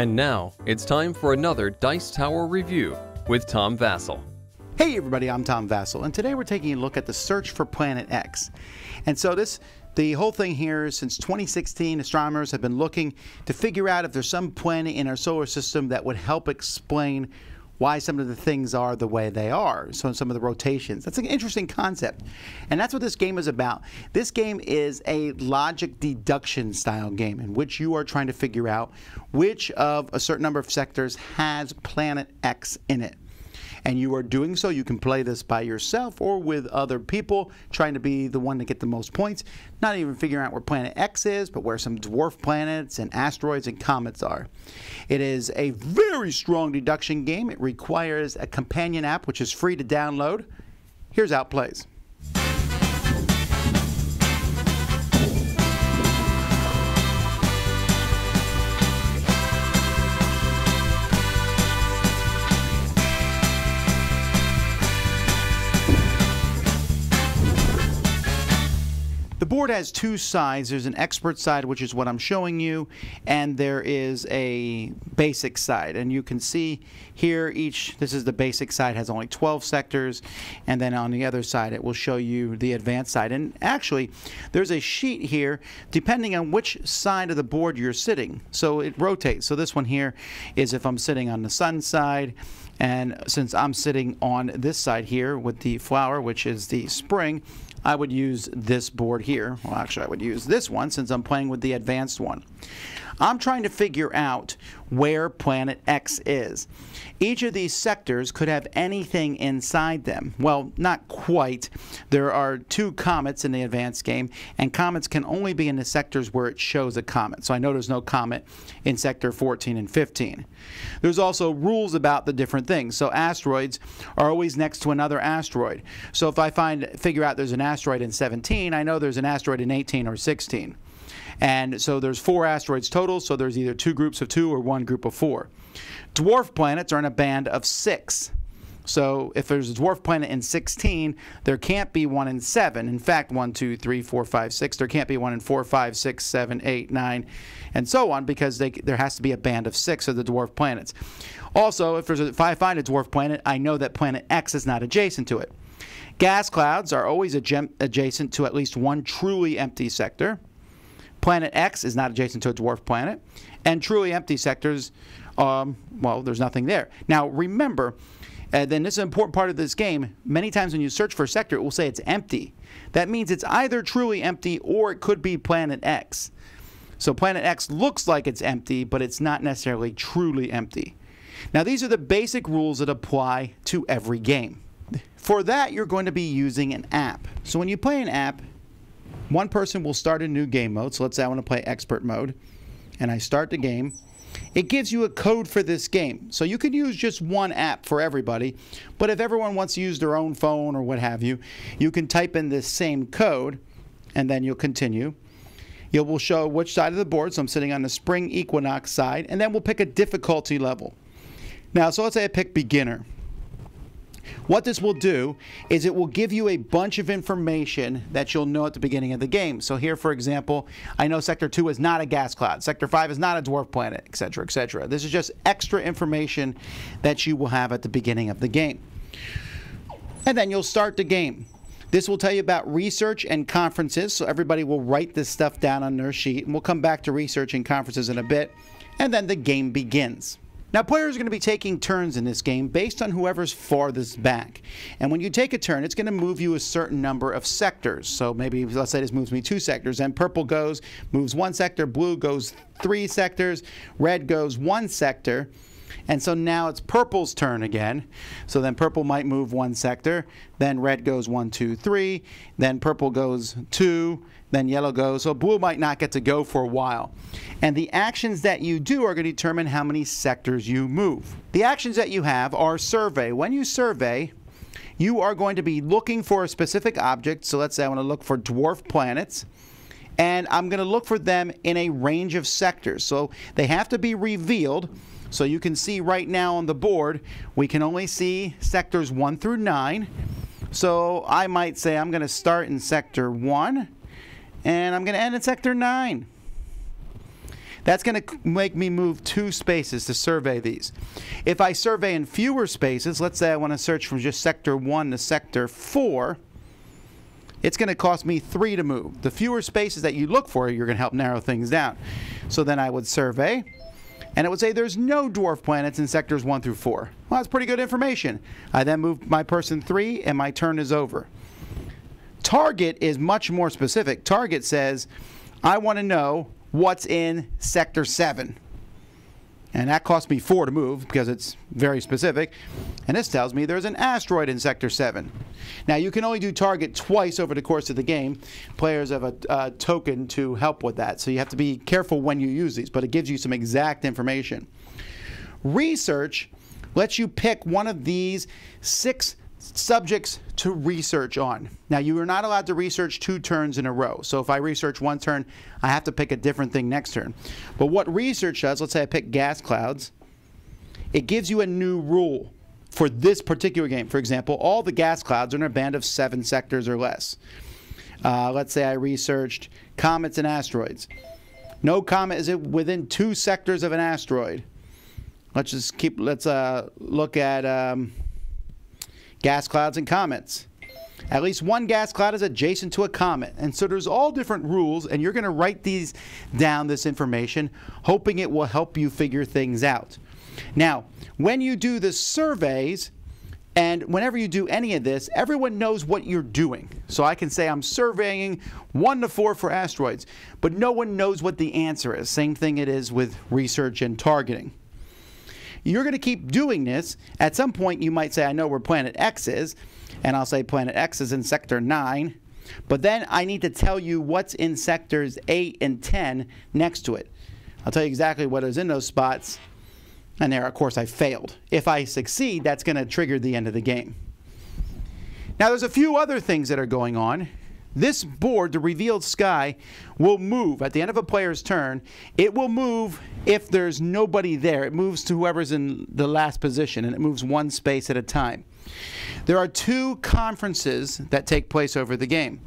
And now it's time for another Dice Tower review with Tom Vasel. Hey everybody, I'm Tom Vasel, and today we're taking a look at the search for Planet X. And so this the whole thing here since 2016 astronomers have been looking to figure out if there's some planet in our solar system that would help explain why some of the things are the way they are. So in some of the rotations. That's an interesting concept. And that's what this game is about. This game is a logic deduction style game in which you are trying to figure out which of a certain number of sectors has planet X in it and you are doing so, you can play this by yourself or with other people, trying to be the one to get the most points. Not even figuring out where planet X is, but where some dwarf planets and asteroids and comets are. It is a very strong deduction game. It requires a companion app, which is free to download. Here's how it plays. Board has two sides. There's an expert side, which is what I'm showing you, and there is a basic side. And you can see here each, this is the basic side, has only 12 sectors, and then on the other side it will show you the advanced side. And actually, there's a sheet here depending on which side of the board you're sitting. So it rotates. So this one here is if I'm sitting on the sun side, and since I'm sitting on this side here with the flower, which is the spring, I would use this board here. Well, actually, I would use this one since I'm playing with the advanced one. I'm trying to figure out where planet X is. Each of these sectors could have anything inside them. Well, not quite. There are two comets in the advanced game, and comets can only be in the sectors where it shows a comet. So I know there's no comet in sector 14 and 15. There's also rules about the different things. So asteroids are always next to another asteroid. So if I find figure out there's an asteroid in 17, I know there's an asteroid in 18 or 16. And so there's four asteroids total, so there's either two groups of two or one group of four. Dwarf planets are in a band of six. So if there's a dwarf planet in 16, there can't be one in 7. In fact, 1, 2, 3, 4, 5, 6. There can't be one in 4, 5, 6, 7, 8, 9, and so on because they, there has to be a band of 6 of the dwarf planets. Also, if, there's a, if I find a dwarf planet, I know that planet X is not adjacent to it. Gas clouds are always adjacent to at least one truly empty sector. Planet X is not adjacent to a dwarf planet. And truly empty sectors, um, well, there's nothing there. Now, remember, uh, then this is an important part of this game. Many times when you search for a sector, it will say it's empty. That means it's either truly empty or it could be Planet X. So Planet X looks like it's empty, but it's not necessarily truly empty. Now, these are the basic rules that apply to every game. For that, you're going to be using an app. So when you play an app, one person will start a new game mode. So let's say I want to play expert mode, and I start the game. It gives you a code for this game. So you can use just one app for everybody, but if everyone wants to use their own phone or what have you, you can type in this same code, and then you'll continue. It will show which side of the board, so I'm sitting on the spring equinox side, and then we'll pick a difficulty level. Now, so let's say I pick beginner. What this will do is it will give you a bunch of information that you'll know at the beginning of the game. So here, for example, I know Sector 2 is not a gas cloud. Sector 5 is not a dwarf planet, etc., etc. This is just extra information that you will have at the beginning of the game. And then you'll start the game. This will tell you about research and conferences, so everybody will write this stuff down on their sheet, and we'll come back to research and conferences in a bit, and then the game begins. Now, players are going to be taking turns in this game based on whoever's farthest back. And when you take a turn, it's going to move you a certain number of sectors. So maybe, let's say this moves me two sectors, and purple goes, moves one sector, blue goes three sectors, red goes one sector. And so now it's purple's turn again. So then purple might move one sector, then red goes one, two, three, then purple goes two, then yellow goes. So blue might not get to go for a while. And the actions that you do are going to determine how many sectors you move. The actions that you have are survey. When you survey, you are going to be looking for a specific object. So let's say I want to look for dwarf planets. And I'm going to look for them in a range of sectors. So they have to be revealed. So you can see right now on the board, we can only see sectors 1 through 9. So I might say I'm going to start in sector 1 and I'm going to end in sector 9. That's going to make me move two spaces to survey these. If I survey in fewer spaces, let's say I want to search from just sector 1 to sector 4, it's going to cost me 3 to move. The fewer spaces that you look for, you're going to help narrow things down. So then I would survey, and it would say there's no dwarf planets in sectors 1 through 4. Well, that's pretty good information. I then move my person 3, and my turn is over. Target is much more specific. Target says, I want to know what's in Sector 7. And that cost me four to move because it's very specific. And this tells me there's an asteroid in Sector 7. Now, you can only do target twice over the course of the game. Players have a uh, token to help with that. So you have to be careful when you use these, but it gives you some exact information. Research lets you pick one of these six subjects to research on. Now, you are not allowed to research two turns in a row. So if I research one turn, I have to pick a different thing next turn. But what research does, let's say I pick gas clouds, it gives you a new rule for this particular game. For example, all the gas clouds are in a band of seven sectors or less. Uh, let's say I researched comets and asteroids. No comet is within two sectors of an asteroid. Let's just keep. Let's uh, look at um, gas clouds and comets. At least one gas cloud is adjacent to a comet. And so there's all different rules, and you're going to write these down, this information, hoping it will help you figure things out. Now, when you do the surveys, and whenever you do any of this, everyone knows what you're doing. So I can say I'm surveying 1 to 4 for asteroids, but no one knows what the answer is. Same thing it is with research and targeting. You're going to keep doing this. At some point, you might say, I know where planet X is, and I'll say planet X is in sector 9. But then I need to tell you what's in sectors 8 and 10 next to it. I'll tell you exactly what is in those spots. And there, of course, I failed. If I succeed, that's going to trigger the end of the game. Now, there's a few other things that are going on. This board, the revealed sky, will move at the end of a player's turn. It will move if there's nobody there. It moves to whoever's in the last position, and it moves one space at a time. There are two conferences that take place over the game.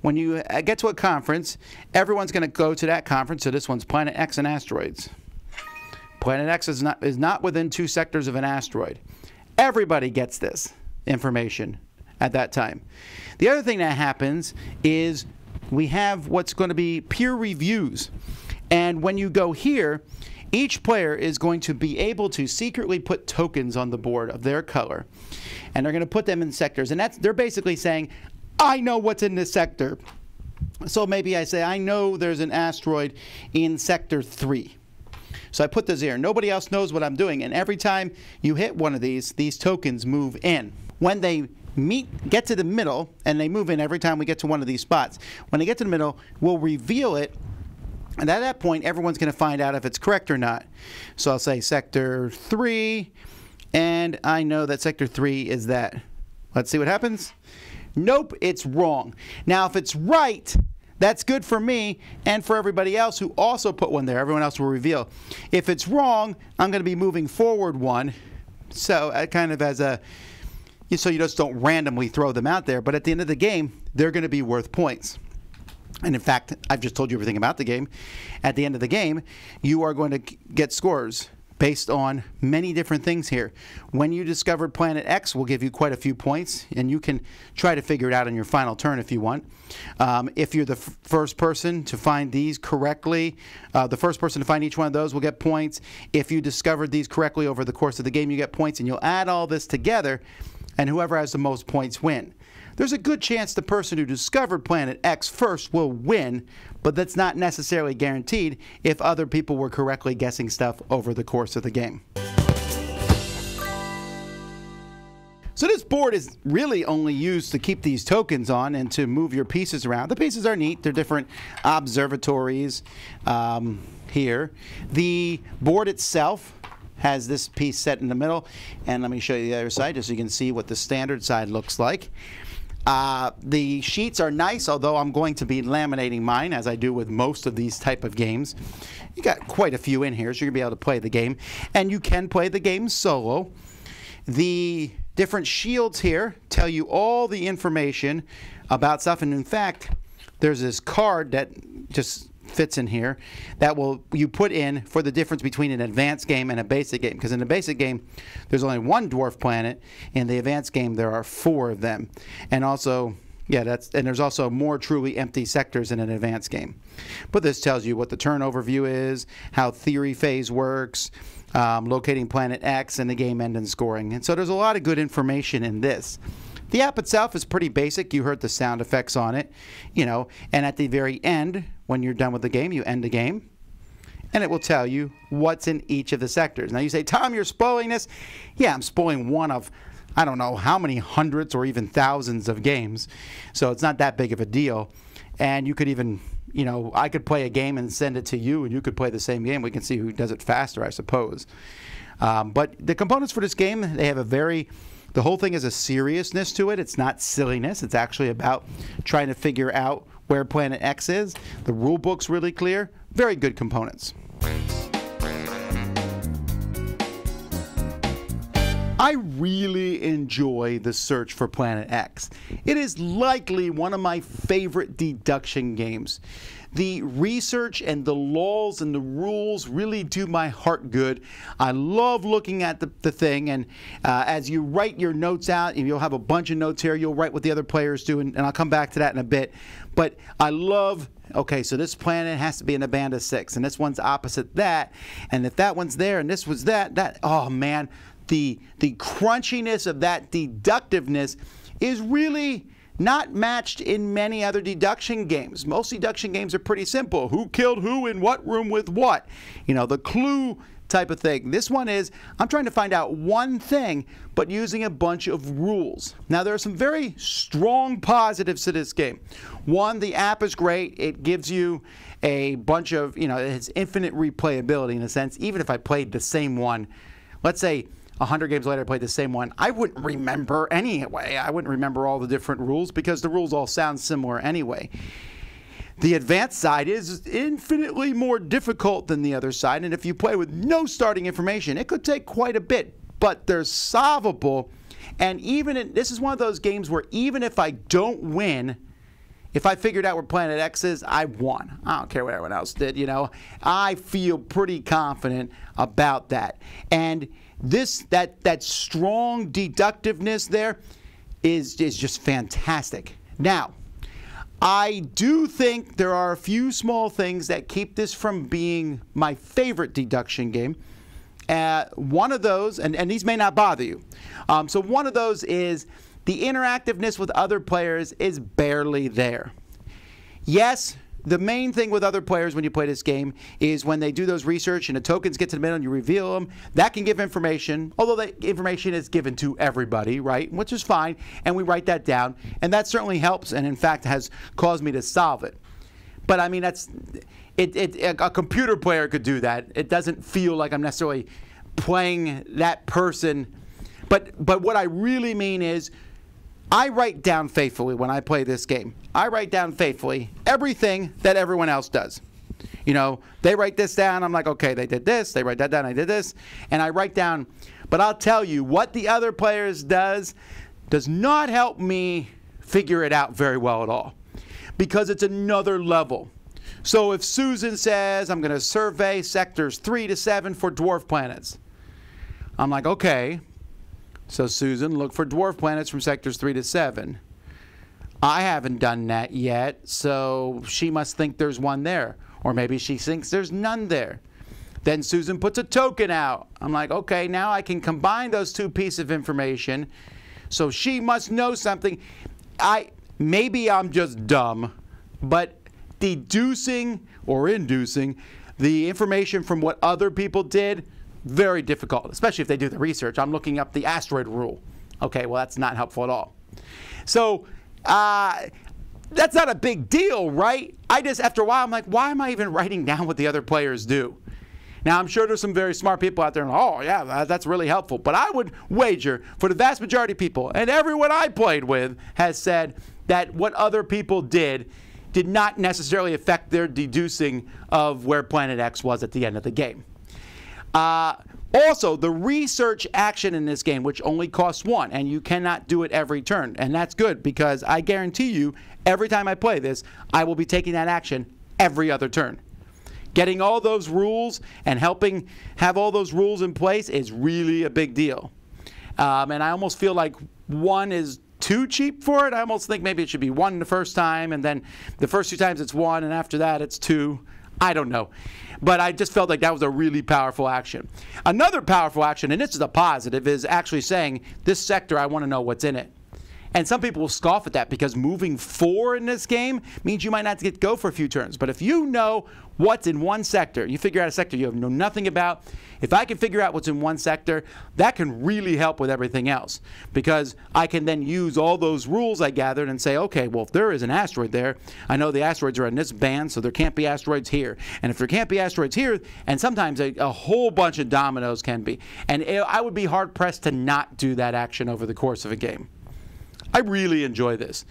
When you uh, get to a conference, everyone's going to go to that conference. So this one's Planet X and asteroids. Planet X is not, is not within two sectors of an asteroid. Everybody gets this information at that time. The other thing that happens is we have what's going to be peer reviews. And when you go here, each player is going to be able to secretly put tokens on the board of their color. And they're going to put them in sectors. And that's they're basically saying, I know what's in this sector. So maybe I say, I know there's an asteroid in sector 3. So I put this here. Nobody else knows what I'm doing. And every time you hit one of these, these tokens move in. When they meet, get to the middle, and they move in every time we get to one of these spots. When they get to the middle, we'll reveal it and at that point, everyone's going to find out if it's correct or not. So I'll say sector 3, and I know that sector 3 is that. Let's see what happens. Nope, it's wrong. Now, if it's right, that's good for me and for everybody else who also put one there. Everyone else will reveal. If it's wrong, I'm going to be moving forward one. So, uh, kind of as a so you just don't randomly throw them out there. But at the end of the game, they're going to be worth points. And in fact, I've just told you everything about the game. At the end of the game, you are going to get scores based on many different things here. When you discovered Planet X, will give you quite a few points, and you can try to figure it out on your final turn if you want. Um, if you're the first person to find these correctly, uh, the first person to find each one of those will get points. If you discovered these correctly over the course of the game, you get points, and you'll add all this together and whoever has the most points win. There's a good chance the person who discovered Planet X first will win, but that's not necessarily guaranteed if other people were correctly guessing stuff over the course of the game. So this board is really only used to keep these tokens on and to move your pieces around. The pieces are neat. They're different observatories um, here. The board itself has this piece set in the middle. And let me show you the other side just so you can see what the standard side looks like. Uh, the sheets are nice, although I'm going to be laminating mine as I do with most of these type of games. You got quite a few in here, so you're going to be able to play the game. And you can play the game solo. The different shields here tell you all the information about stuff. And in fact, there's this card that just fits in here that will you put in for the difference between an advanced game and a basic game. Because in a basic game, there's only one dwarf planet. In the advanced game, there are four of them, and also. Yeah, that's and there's also more truly empty sectors in an advanced game. But this tells you what the turnover view is, how theory phase works, um, locating planet X, and the game end and scoring. And so there's a lot of good information in this. The app itself is pretty basic. You heard the sound effects on it, you know, and at the very end, when you're done with the game, you end the game, and it will tell you what's in each of the sectors. Now you say, Tom, you're spoiling this. Yeah, I'm spoiling one of, I don't know how many hundreds or even thousands of games, so it's not that big of a deal. And you could even, you know, I could play a game and send it to you, and you could play the same game. We can see who does it faster, I suppose. Um, but the components for this game, they have a very the whole thing has a seriousness to it. It's not silliness. It's actually about trying to figure out where Planet X is. The rule book's really clear. Very good components. I really enjoy the search for Planet X. It is likely one of my favorite deduction games. The research and the laws and the rules really do my heart good. I love looking at the, the thing, and uh, as you write your notes out, and you'll have a bunch of notes here, you'll write what the other players do, and, and I'll come back to that in a bit. But I love okay, so this planet has to be in a band of six, and this one's opposite that, and if that one's there and this was that, that oh man, the the crunchiness of that deductiveness is really not matched in many other deduction games. Most deduction games are pretty simple. Who killed who in what room with what? You know, the clue type of thing. This one is I'm trying to find out one thing, but using a bunch of rules. Now, there are some very strong positives to this game. One, the app is great. It gives you a bunch of, you know, it has infinite replayability in a sense. Even if I played the same one, let's say 100 games later, I played the same one, I wouldn't remember anyway. I wouldn't remember all the different rules because the rules all sound similar anyway. The advanced side is infinitely more difficult than the other side, and if you play with no starting information, it could take quite a bit, but they're solvable. And even in, this is one of those games where even if I don't win, if I figured out where Planet X is, I won. I don't care what everyone else did, you know. I feel pretty confident about that. And this that that strong deductiveness there is is just fantastic. Now, I do think there are a few small things that keep this from being my favorite deduction game. Uh, one of those, and, and these may not bother you. Um, so one of those is the interactiveness with other players is barely there. Yes, the main thing with other players when you play this game is when they do those research and the tokens get to the middle and you reveal them, that can give information, although that information is given to everybody, right? Which is fine, and we write that down, and that certainly helps, and in fact has caused me to solve it. But I mean, that's it, it, a computer player could do that. It doesn't feel like I'm necessarily playing that person. But but what I really mean is I write down faithfully when I play this game. I write down faithfully everything that everyone else does. You know, they write this down. I'm like, okay, they did this. They write that down. I did this, and I write down. But I'll tell you what the other players does does not help me figure it out very well at all, because it's another level. So if Susan says I'm going to survey sectors three to seven for dwarf planets, I'm like, okay, so, Susan, look for dwarf planets from sectors 3 to 7. I haven't done that yet, so she must think there's one there. Or maybe she thinks there's none there. Then Susan puts a token out. I'm like, okay, now I can combine those two pieces of information. So she must know something. I maybe I'm just dumb, but deducing or inducing the information from what other people did very difficult, especially if they do the research. I'm looking up the asteroid rule. Okay, well, that's not helpful at all. So, uh, that's not a big deal, right? I just, after a while, I'm like, why am I even writing down what the other players do? Now, I'm sure there's some very smart people out there, and oh, yeah, that's really helpful. But I would wager for the vast majority of people, and everyone I played with has said that what other people did did not necessarily affect their deducing of where Planet X was at the end of the game. Uh, also, the research action in this game, which only costs one, and you cannot do it every turn. And that's good because I guarantee you, every time I play this, I will be taking that action every other turn. Getting all those rules and helping have all those rules in place is really a big deal. Um, and I almost feel like one is too cheap for it. I almost think maybe it should be one the first time, and then the first two times it's one, and after that it's two. I don't know. But I just felt like that was a really powerful action. Another powerful action, and this is a positive, is actually saying, This sector, I want to know what's in it. And some people will scoff at that because moving four in this game means you might not get go for a few turns. But if you know what's in one sector, you figure out a sector you have know nothing about. If I can figure out what's in one sector, that can really help with everything else because I can then use all those rules I gathered and say, okay, well, if there is an asteroid there, I know the asteroids are in this band, so there can't be asteroids here. And if there can't be asteroids here, and sometimes a, a whole bunch of dominoes can be. And I would be hard pressed to not do that action over the course of a game. I really enjoy this.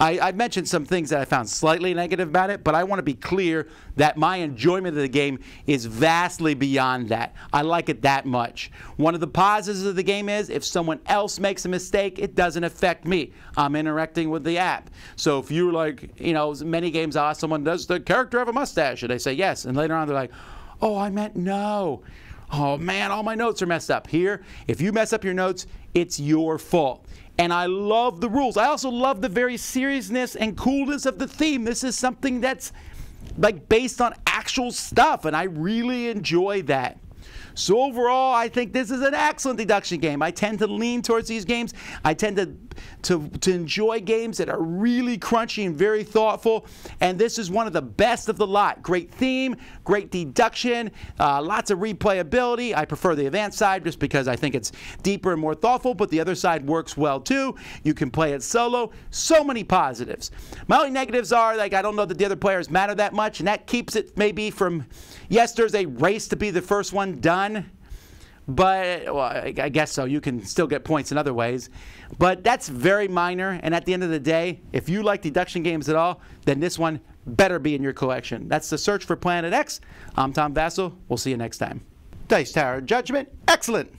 I, I, mentioned some things that I found slightly negative about it, but I want to be clear that my enjoyment of the game is vastly beyond that. I like it that much. One of the positives of the game is if someone else makes a mistake, it doesn't affect me. I'm interacting with the app. So if you're like, you know, many games ask someone, does the character have a mustache? And they say yes. And later on they're like, oh, I meant no. Oh man, all my notes are messed up. Here, if you mess up your notes, it's your fault and I love the rules. I also love the very seriousness and coolness of the theme. This is something that's like based on actual stuff, and I really enjoy that. So overall, I think this is an excellent deduction game. I tend to lean towards these games. I tend to, to, to enjoy games that are really crunchy and very thoughtful. And this is one of the best of the lot. Great theme, great deduction, uh, lots of replayability. I prefer the advanced side just because I think it's deeper and more thoughtful, but the other side works well too. You can play it solo. So many positives. My only negatives are like I don't know that the other players matter that much, and that keeps it maybe from yes, there's a race to be the first one done but well, I guess so. You can still get points in other ways, but that's very minor. And at the end of the day, if you like deduction games at all, then this one better be in your collection. That's the search for Planet X. I'm Tom Vasel. We'll see you next time. Dice Tower Judgment, excellent.